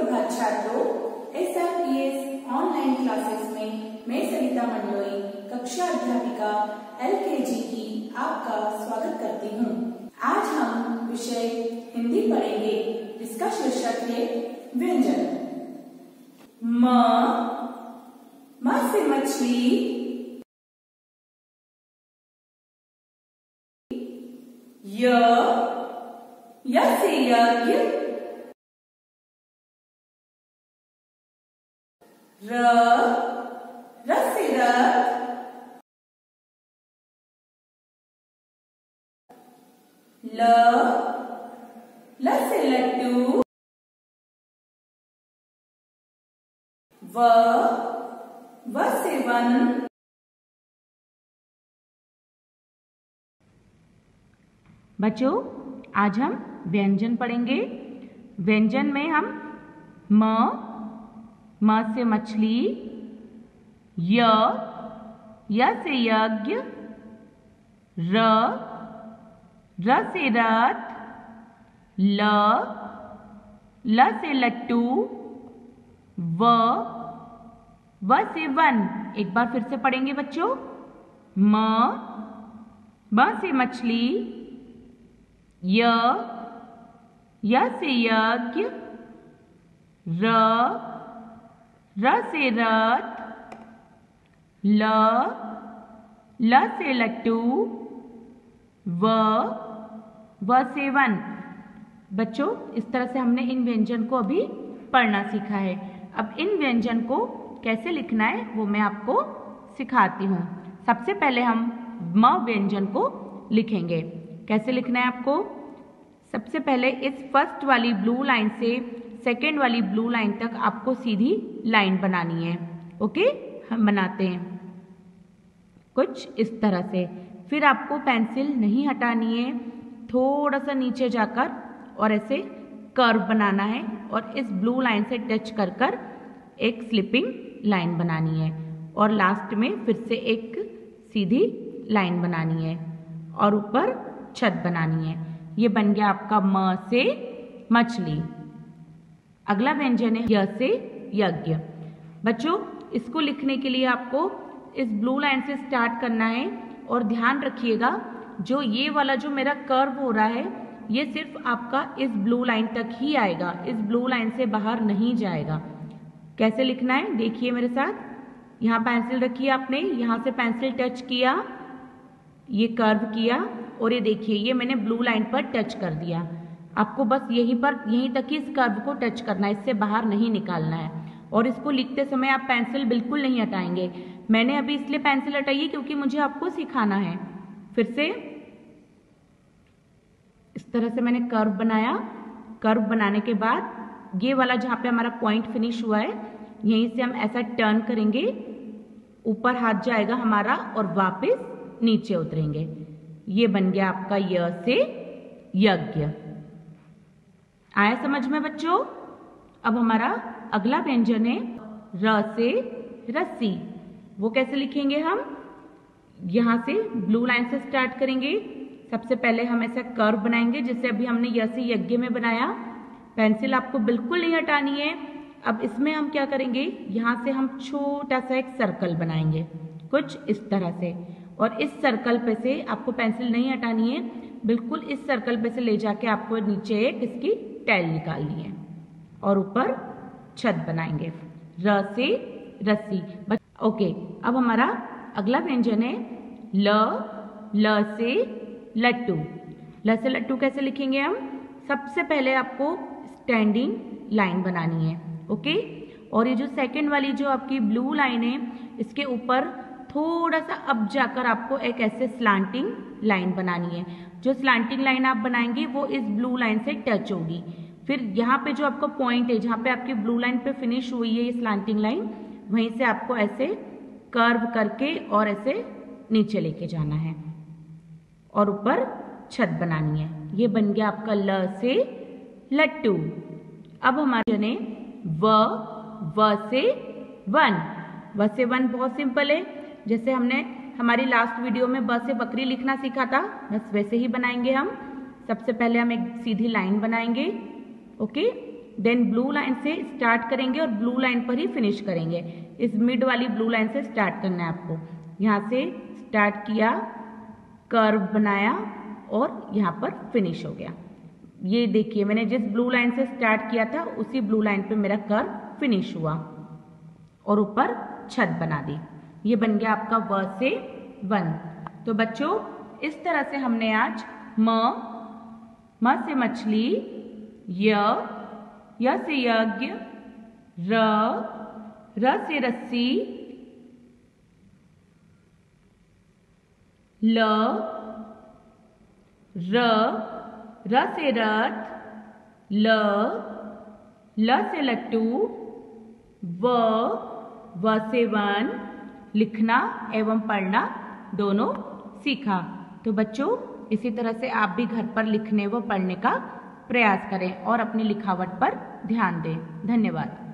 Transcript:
सुप्रभात छात्रों S R P S online classes में मैं सरिता मंडलोई कक्षा अध्यापिका एल के जी की आपका स्वागत करती हूँ। आज हम विषय हिंदी पढ़ेंगे, जिसका शीर्षक है व्यंजन। म म से मछली। य य से यज्ञ। र र। से रथ ल व वन। बच्चों, आज हम व्यंजन पढ़ेंगे। व्यंजन में हम म म से मछली, य य से यज्ञ र र से रथ ल ल से लट्टू व व से वन एक बार फिर से पढ़ेंगे बच्चों। म म से मछली य य से यज्ञ र र से रथ ल ल से लट्टू, व व से वन बच्चों, इस तरह से हमने इन व्यंजन को अभी पढ़ना सीखा है। अब इन व्यंजन को कैसे लिखना है, वो मैं आपको सिखाती हूँ। सबसे पहले हम म व्यंजन को लिखेंगे। कैसे लिखना है आपको? सबसे पहले इस फ़र्स्ट वाली ब्लू लाइन से सेकेंड वाली ब्लू लाइन तक आपको सीधी लाइन बनानी है। ओके हम बनाते हैं। कुछ इस तरह से। फिर आपको पेंसिल नहीं हटानी है। थोड़ा सा नीचे जाकर और ऐसे कर्व बनाना है और इस ब्लू लाइन से टच कर कर एक स्लिपिंग लाइन बनानी है। और लास्ट में फिर से एक सीधी लाइन बनानी है और ऊपर छत बनानी है। ये बन गया आपका म से मछली। अगला व्यंजन है य से यज्ञ। बच्चों, इसको लिखने के लिए आपको इस ब्लू लाइन से स्टार्ट करना है और ध्यान रखिएगा, जो ये वाला जो मेरा कर्व हो रहा है, ये सिर्फ़ आपका इस ब्लू लाइन तक ही आएगा, इस ब्लू लाइन से बाहर नहीं जाएगा। कैसे लिखना है? देखिए मेरे साथ। यहाँ पेंसिल रखी आपने, यहाँ से पेंसिल टच किया, ये कर्व किया, और ये देखिए, ये मैंने ब्लू लाइन पर टच कर दिया। आपको बस यहीं पर, यहीं तक ही इस कर्व को टच करना है इससे बाहर नहीं निकालना है। और इसको लिखते समय आप पेंसिल बिल्कुल नहीं हटाएँगे। मैंने अभी इसलिए पेंसिल हटाई है क्योंकि मुझे आपको सिखाना है। फिर से, इस तरह से मैंने कर्व बनाया। कर्व बनाने के बाद ये वाला जहाँ पे हमारा पॉइंट फिनिश हुआ है, यहीं से हम ऐसा टर्न करेंगे। ऊपर हाथ जाएगा हमारा और वापस नीचे उतरेंगे। ये बन गया आपका य से यज्ञ। आया समझ में बच्चों? अब हमारा अगला व्यंजन है र से रस्सी। वो कैसे लिखेंगे हम? यहाँ से ब्लू लाइन से स्टार्ट करेंगे। सबसे पहले हम ऐसा कर्व बनाएँगे जैसे अभी हमने य से यज्ञ में बनाया। पेंसिल आपको बिल्कुल नहीं हटानी है। अब इसमें हम क्या करेंगे? यहाँ से हम छोटा सा एक सर्कल बनाएँगे, कुछ इस तरह से। और इस सर्कल पे से आपको पेंसिल नहीं हटानी है। बिल्कुल इस सर्कल पे से ले जाके आपको नीचे एक इसकी टैल निकालनी है। और ऊपर छत बनाएँगे। र से रस्सी। ओके, अब हमारा अगला व्यंजन है ल ल से लट्टू ल से लट्टू कैसे लिखेंगे हम? सबसे पहले आपको स्टैंडिंग लाइन बनानी है, ओके? और ये जो सेकंड वाली जो आपकी ब्लू लाइन है, इसके ऊपर थोड़ा सा अब जाकर आपको एक ऐसे स्लांटिंग लाइन बनानी है। जो स्लांटिंग लाइन आप बनाएँगे, वो इस ब्लू लाइन से टच होगी। फिर यहाँ पे जो आपका पॉइंट है, जहाँ पे आपकी ब्लू लाइन पे फिनिश हुई है ये स्लांटिंग लाइन वहीं से आपको ऐसे कर्व करके और ऐसे नीचे लेके जाना है। और ऊपर छत बनानी है। ये बन गया आपका ल से लट्टू। अब हमारे जने व व से वन। व से वन बहुत सिंपल है। जैसे हमने हमारी लास्ट वीडियो में ब से बकरी लिखना सीखा था। बस वैसे ही बनाएँगे हम। सबसे पहले हम एक सीधी लाइन बनाएँगे ओके देन ब्लू लाइन से स्टार्ट करेंगे और ब्लू लाइन पर ही फिनिश करेंगे। इस मिड वाली ब्लू लाइन से स्टार्ट करना है आपको। यहाँ से स्टार्ट किया कर्व बनाया और यहाँ पर फिनिश हो गया। ये देखिए, मैंने जिस ब्लू लाइन से स्टार्ट किया था, उसी ब्लू लाइन पे मेरा कर्व फिनिश हुआ और ऊपर छत बना दी। ये बन गया आपका व से वन। तो बच्चों, इस तरह से हमने आज म म से मछली, य य से यज्ञ, र र से रस्सी, ल, र र से रथ, ल ल से लट्टू, व व से वन। लिखना एवं पढ़ना दोनों सीखा। तो बच्चों, इसी तरह से आप भी घर पर लिखने व पढ़ने का प्रयास करें और अपनी लिखावट पर ध्यान दें। धन्यवाद।